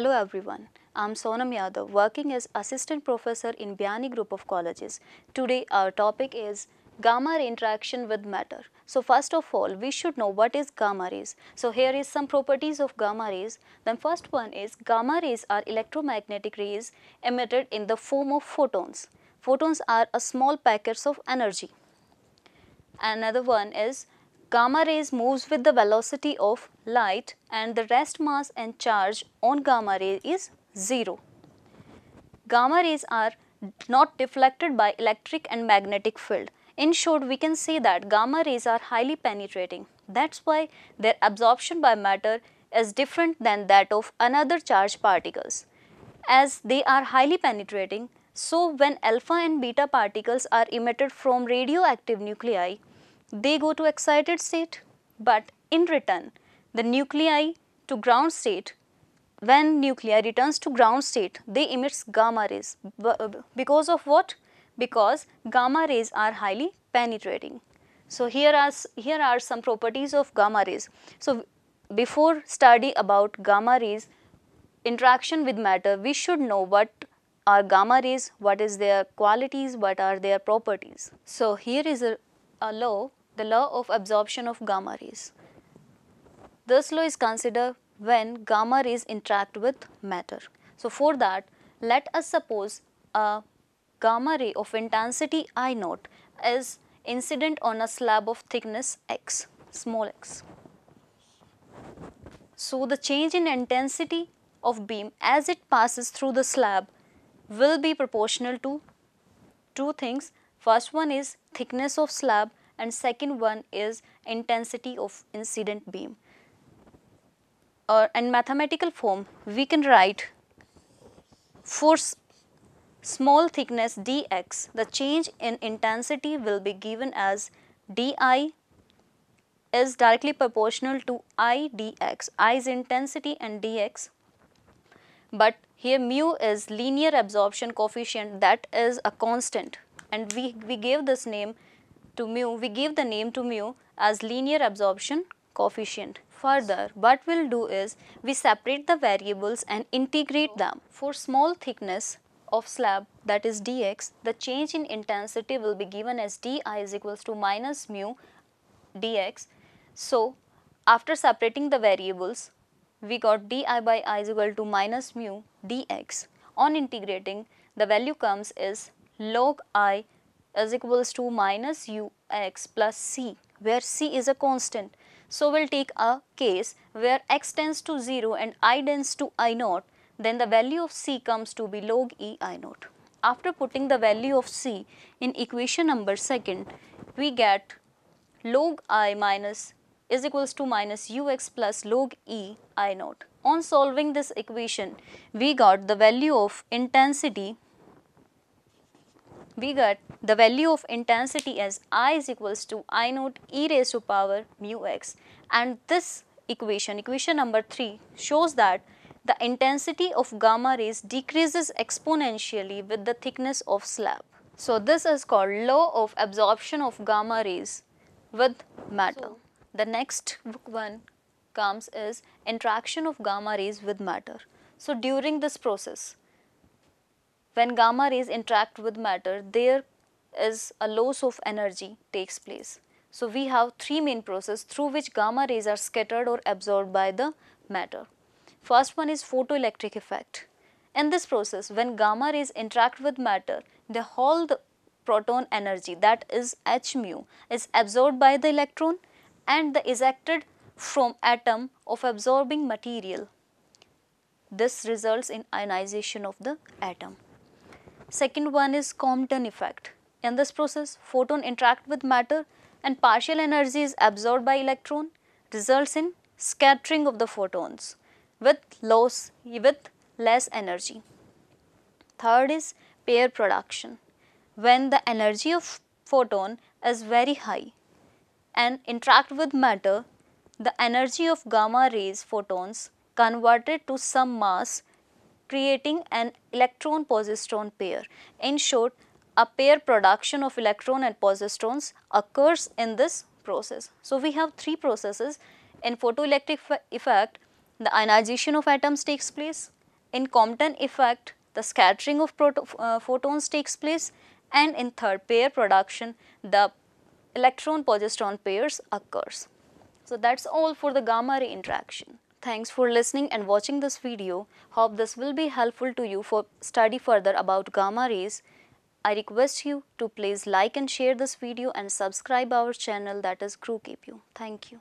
Hello everyone. I'm Sonam Yadav working as assistant professor in Biyani group of colleges. Today our topic is gamma ray interaction with matter. So first of all we should know what is gamma rays. So here is some properties of gamma rays. Then first one is gamma rays are electromagnetic rays emitted in the form of photons. Photons are a small packets of energy. Another one is gamma rays moves with the velocity of light and the rest mass and charge on gamma ray is 0. Gamma rays are not deflected by electric and magnetic field. In short, we can say that gamma rays are highly penetrating. That's why their absorption by matter is different than that of another charged particles. As they are highly penetrating, so when alpha and beta particles are emitted from radioactive nuclei, they go to excited state, but in return, the nuclei to ground state when nuclei returns to ground state, they emits gamma rays. Uh, because of what? Because gamma rays are highly penetrating. So, here are, here are some properties of gamma rays. So, before study about gamma rays interaction with matter, we should know what are gamma rays, what is their qualities, what are their properties. So, here is a, a law, the law of absorption of gamma rays. This law is considered when gamma rays interact with matter. So, for that let us suppose a gamma ray of intensity I naught is incident on a slab of thickness x, small x. So, the change in intensity of beam as it passes through the slab will be proportional to two things. First one is thickness of slab and second one is intensity of incident beam. Or in mathematical form we can write force small thickness dx. The change in intensity will be given as di is directly proportional to i dx. I is intensity and dx. But here mu is linear absorption coefficient that is a constant. And we, we gave this name to mu, we give the name to mu as linear absorption coefficient. Further, what we'll do is we separate the variables and integrate them. For small thickness of slab that is dx, the change in intensity will be given as di is equals to minus mu dx. So, after separating the variables, we got di by i is equal to minus mu dx. On integrating, the value comes is log i is equals to minus ux plus c, where c is a constant. So, we will take a case where x tends to 0 and i tends to i naught, then the value of c comes to be log e i naught. After putting the value of c in equation number second, we get log i minus is equals to minus ux plus log e i naught. On solving this equation, we got the value of intensity we get the value of intensity as I is equals to I naught e raised to power mu x and this equation, equation number 3 shows that the intensity of gamma rays decreases exponentially with the thickness of slab. So, this is called law of absorption of gamma rays with matter. So, the next one comes is interaction of gamma rays with matter. So, during this process, when gamma rays interact with matter, there is a loss of energy takes place. So, we have three main processes through which gamma rays are scattered or absorbed by the matter. First one is photoelectric effect. In this process, when gamma rays interact with matter, they hold the photon energy that is h mu is absorbed by the electron and the ejected from atom of absorbing material. This results in ionization of the atom. Second one is Compton effect. In this process, photon interact with matter and partial energy is absorbed by electron results in scattering of the photons with loss with less energy. Third is pair production. When the energy of photon is very high and interact with matter, the energy of gamma rays photons converted to some mass creating an electron positron pair. In short, a pair production of electron and positrons occurs in this process. So, we have three processes in photoelectric effect the ionization of atoms takes place In Compton effect, the scattering of uh, photons takes place and in third pair production, the electron positron pairs occurs. So that's all for the gamma ray interaction. Thanks for listening and watching this video. Hope this will be helpful to you for study further about gamma rays. I request you to please like and share this video and subscribe our channel that is Guru GuruKpo. Thank you.